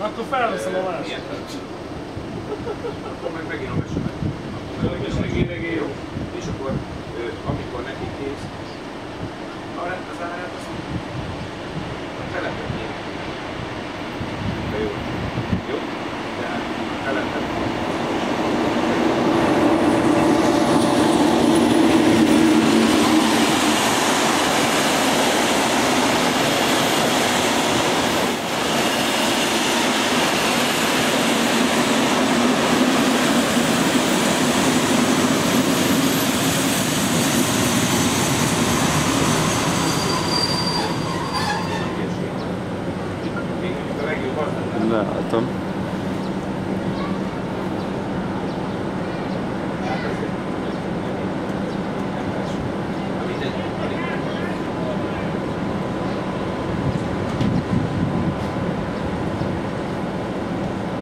Akkor felveszem a másikat. Akkor meg megint a mesemet. Akkor meg megint Renato.